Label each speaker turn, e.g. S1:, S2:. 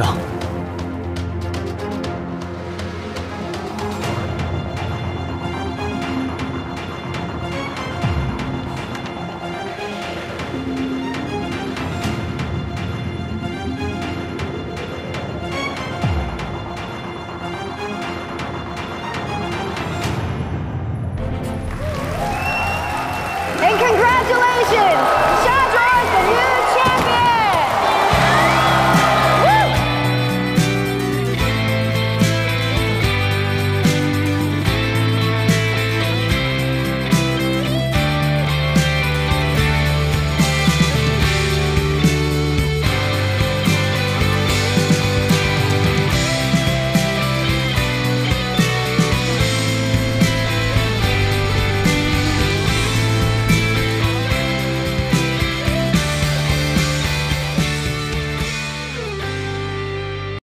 S1: 当。